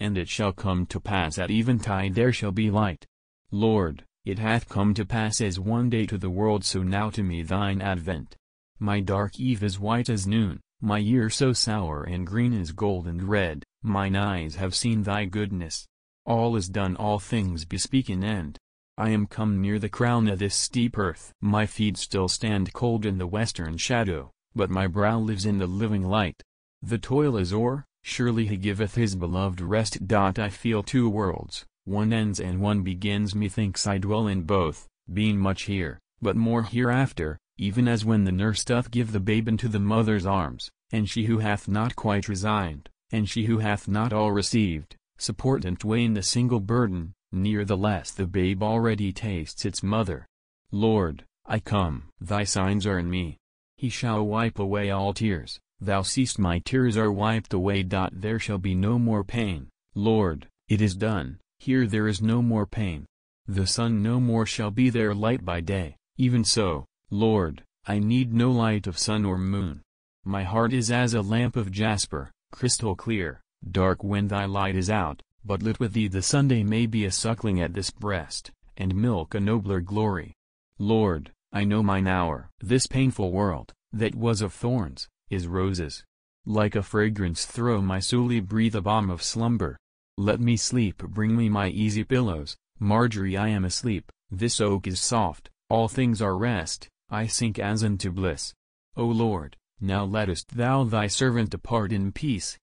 and it shall come to pass at eventide there shall be light. Lord, it hath come to pass as one day to the world so now to me thine advent. My dark eve is white as noon, my year so sour and green as gold and red, mine eyes have seen thy goodness. All is done all things bespeak an end. I am come near the crown of this steep earth. My feet still stand cold in the western shadow, but my brow lives in the living light. The toil is o'er, surely he giveth his beloved rest. I feel two worlds, one ends and one begins methinks I dwell in both, being much here, but more hereafter, even as when the nurse doth give the babe into the mother's arms, and she who hath not quite resigned, and she who hath not all received, support and twain the single burden, nevertheless the babe already tastes its mother. Lord, I come. Thy signs are in me. He shall wipe away all tears, thou seest my tears are wiped away. There shall be no more pain, Lord, it is done, here there is no more pain. The sun no more shall be their light by day, even so, Lord, I need no light of sun or moon. My heart is as a lamp of jasper, crystal clear, dark when thy light is out, but lit with thee the Sunday may be a suckling at this breast, and milk a nobler glory. Lord, I know mine hour. This painful world, that was of thorns, is roses. Like a fragrance throw my soul breathe a balm of slumber. Let me sleep bring me my easy pillows, Marjorie I am asleep, this oak is soft, all things are rest, I sink as into bliss. O Lord, now lettest thou thy servant depart in peace,